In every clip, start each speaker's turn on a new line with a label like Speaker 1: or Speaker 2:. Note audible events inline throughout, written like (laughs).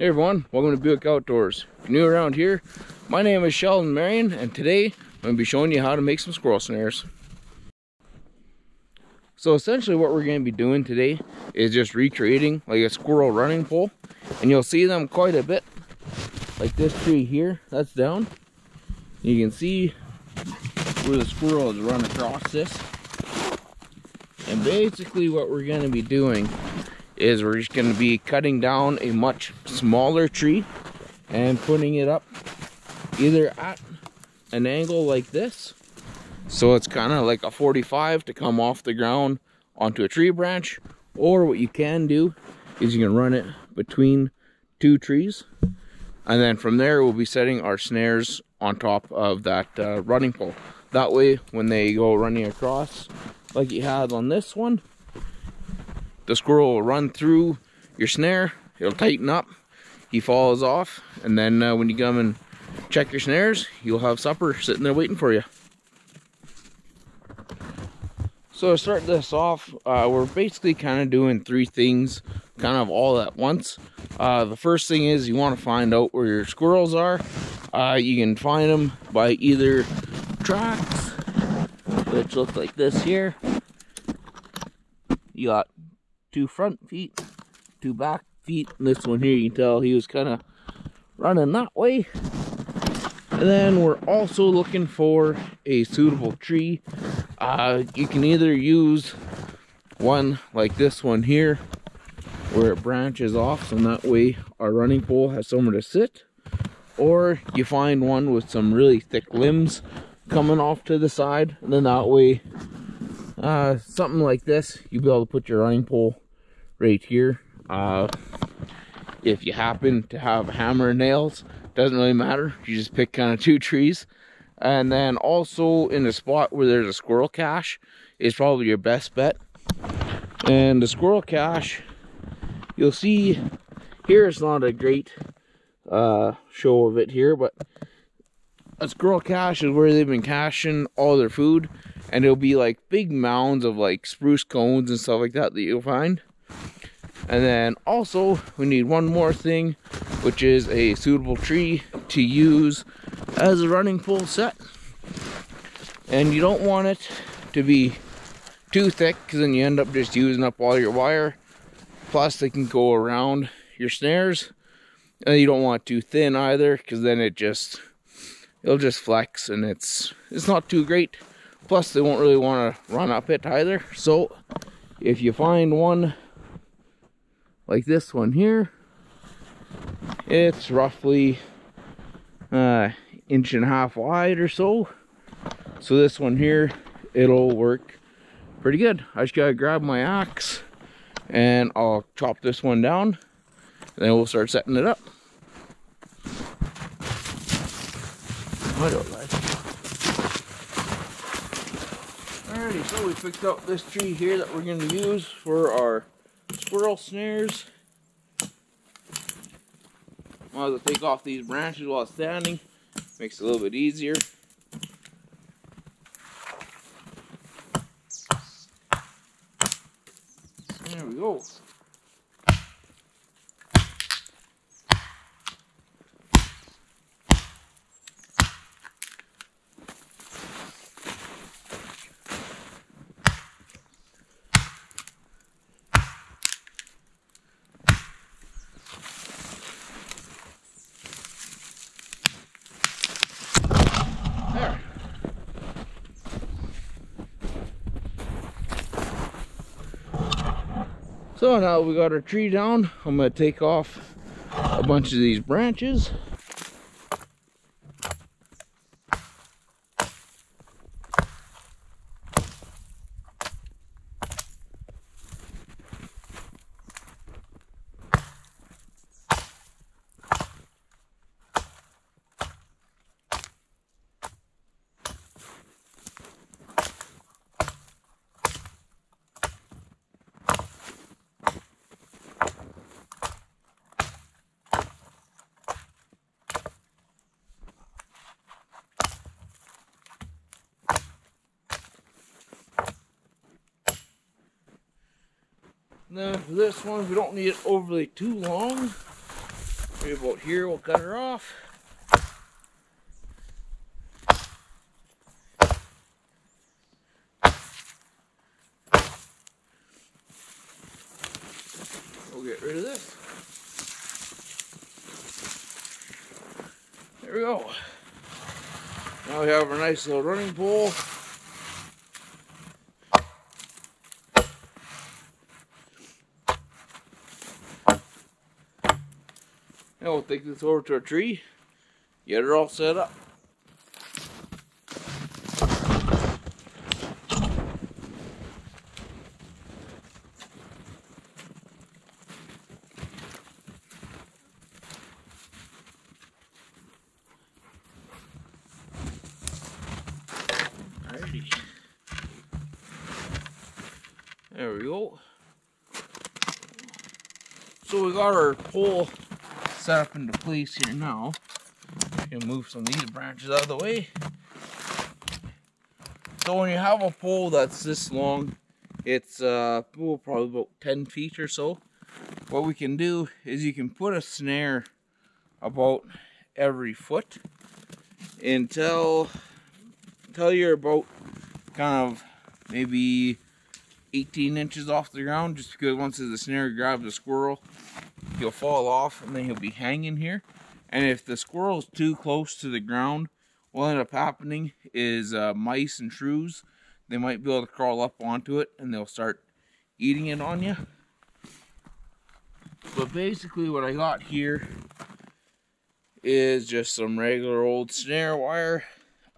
Speaker 1: Hey everyone, welcome to Buick Outdoors. If you're new around here, my name is Sheldon Marion and today I'm going to be showing you how to make some squirrel snares. So essentially what we're going to be doing today is just recreating like a squirrel running pole and you'll see them quite a bit. Like this tree here, that's down. You can see where the squirrel has run across this. And basically what we're going to be doing is we're just going to be cutting down a much smaller tree and putting it up either at an angle like this. So it's kind of like a 45 to come off the ground onto a tree branch or what you can do is you can run it between two trees. And then from there we'll be setting our snares on top of that uh, running pole. That way when they go running across like you had on this one the squirrel will run through your snare, it'll tighten up, he falls off, and then uh, when you come and check your snares, you'll have supper sitting there waiting for you. So to start this off, uh, we're basically kind of doing three things kind of all at once. Uh, the first thing is you want to find out where your squirrels are. Uh, you can find them by either tracks, which look like this here. You got two front feet, two back feet. And this one here, you can tell he was kind of running that way. And then we're also looking for a suitable tree. Uh, you can either use one like this one here, where it branches off, so that way our running pole has somewhere to sit. Or you find one with some really thick limbs coming off to the side, and then that way uh, something like this, you'll be able to put your running pole right here. Uh, if you happen to have a hammer and nails, doesn't really matter. You just pick kind of two trees. And then also in the spot where there's a squirrel cache is probably your best bet. And the squirrel cache, you'll see here it's not a great uh, show of it here, but a squirrel cache is where they've been caching all their food and it'll be like big mounds of like spruce cones and stuff like that that you'll find. And then also we need one more thing which is a suitable tree to use as a running pole set. And you don't want it to be too thick because then you end up just using up all your wire. Plus they can go around your snares. And you don't want too thin either because then it just it'll just flex and it's it's not too great. Plus they won't really want to run up it either. So if you find one like this one here it's roughly uh inch and a half wide or so. So this one here it'll work pretty good. I just gotta grab my axe and i'll chop this one down and then we'll start setting it up I don't like Alrighty, so we picked up this tree here that we're going to use for our squirrel snares. Might as well take off these branches while standing. Makes it a little bit easier. There we go. So now we got our tree down, I'm gonna take off a bunch of these branches. Now for this one, we don't need it overly too long. Right about here, we'll cut her off. We'll get rid of this. There we go. Now we have our nice little running pole. Now we'll take this over to our tree, get it all set up. Alrighty. There we go. So we got our pole set up into place here now. Gonna move some of these branches out of the way. So when you have a pole that's this long, it's uh probably about 10 feet or so. What we can do is you can put a snare about every foot until until you're about kind of maybe 18 inches off the ground just because once the snare grabs a squirrel he'll fall off and then he'll be hanging here. And if the squirrel's too close to the ground what end up happening is uh, mice and shrews they might be able to crawl up onto it and they'll start eating it on you but basically what I got here is just some regular old snare wire.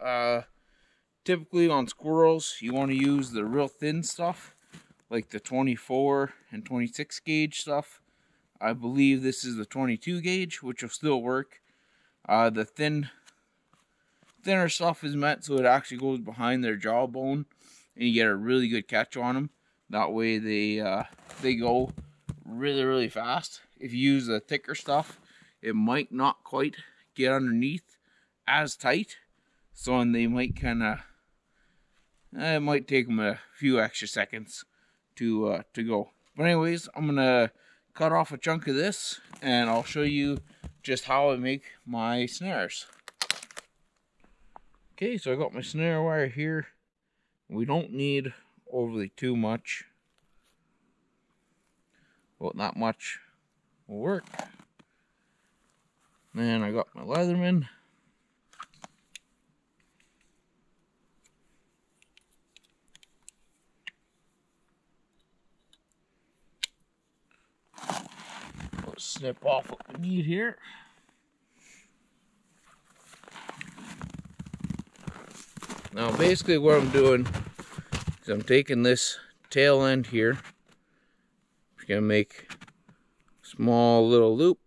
Speaker 1: Uh, typically on squirrels you want to use the real thin stuff like the 24 and 26 gauge stuff. I believe this is the 22 gauge which will still work. Uh, the thin thinner stuff is meant so it actually goes behind their jawbone and you get a really good catch on them that way they uh, they go really really fast. If you use the thicker stuff it might not quite get underneath as tight so and they might kind of it might take them a few extra seconds to uh, to go. But anyways, I'm gonna cut off a chunk of this and I'll show you just how I make my snares. Okay, so I got my snare wire here. We don't need overly too much. Well, not much will work. Then I got my Leatherman. Snip off what we need here. Now basically what I'm doing is I'm taking this tail end here. I'm gonna make a small little loop.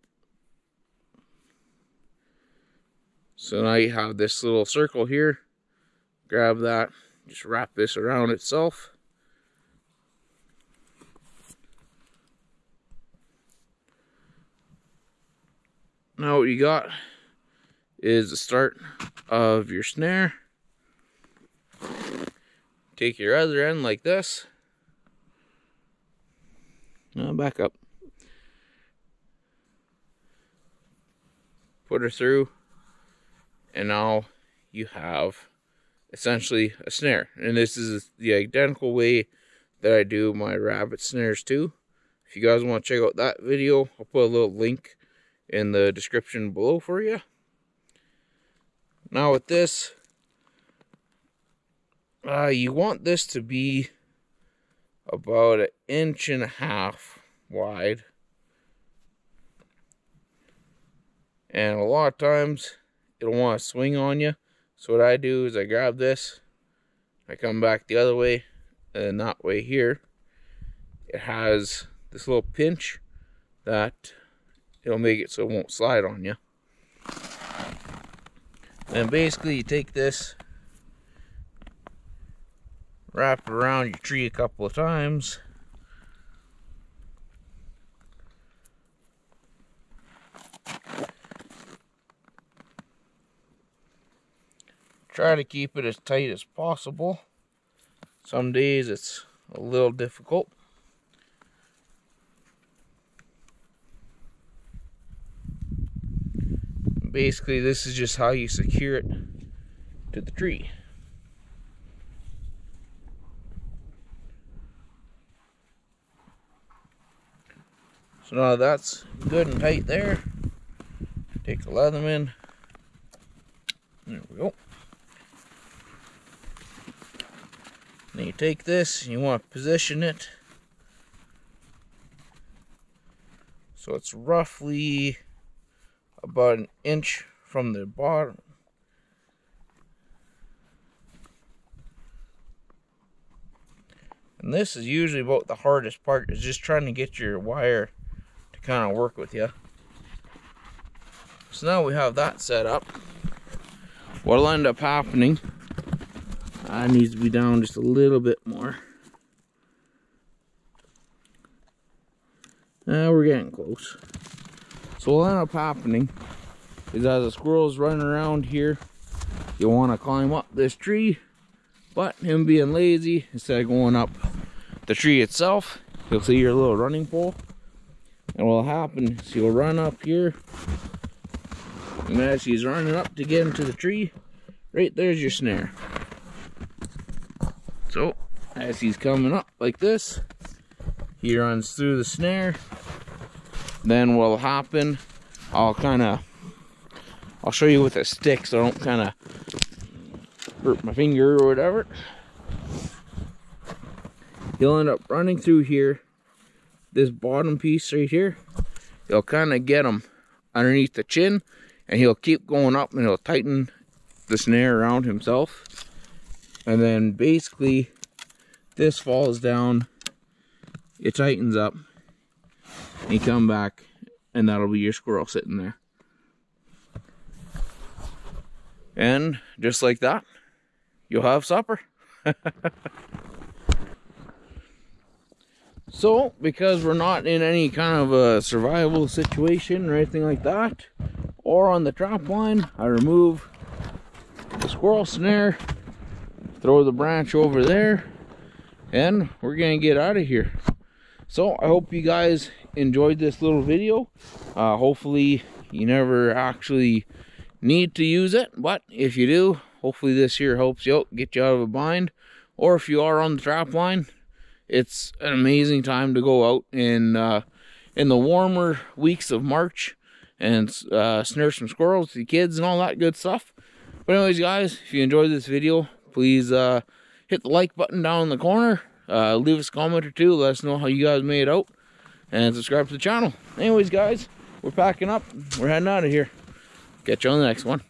Speaker 1: So now you have this little circle here. Grab that, just wrap this around itself. Now what you got is the start of your snare. Take your other end like this. Now back up. Put her through. And now you have essentially a snare. And this is the identical way that I do my rabbit snares too. If you guys want to check out that video, I'll put a little link in the description below for you. Now with this, uh, you want this to be about an inch and a half wide. And a lot of times, it'll want to swing on you. So what I do is I grab this, I come back the other way, and that way here, it has this little pinch that it'll make it so it won't slide on you. And basically you take this, wrap it around your tree a couple of times. Try to keep it as tight as possible. Some days it's a little difficult. Basically this is just how you secure it to the tree. So now that's good and tight there. Take the Leatherman. There we go. Then you take this, you want to position it so it's roughly about an inch from the bottom. And this is usually about the hardest part is just trying to get your wire to kind of work with you. So now we have that set up. What'll end up happening, I need to be down just a little bit more. Now we're getting close. So what'll end up happening is as the squirrel's running around here, you want to climb up this tree, but him being lazy, instead of going up the tree itself, you'll see your little running pole. And what'll happen is he'll run up here, and as he's running up to get into the tree, right there's your snare. So, as he's coming up like this, he runs through the snare. Then what'll happen, I'll kind of I'll show you with a stick so I don't kind of hurt my finger or whatever. You'll end up running through here, this bottom piece right here. You'll kind of get him underneath the chin and he'll keep going up and he'll tighten the snare around himself. And then basically this falls down, it tightens up, you come back and that'll be your squirrel sitting there. And just like that, you'll have supper. (laughs) so, because we're not in any kind of a survival situation or anything like that, or on the trap line, I remove the squirrel snare, throw the branch over there, and we're gonna get out of here. So, I hope you guys enjoyed this little video. Uh, hopefully, you never actually need to use it, but if you do, hopefully this here helps you out, get you out of a bind. Or if you are on the trap line, it's an amazing time to go out in uh, in the warmer weeks of March and uh, snare some squirrels, the kids, and all that good stuff. But anyways, guys, if you enjoyed this video, please uh, hit the like button down in the corner. Uh, leave us a comment or two. Let us know how you guys made out. And subscribe to the channel. Anyways, guys, we're packing up. We're heading out of here. Catch you on the next one.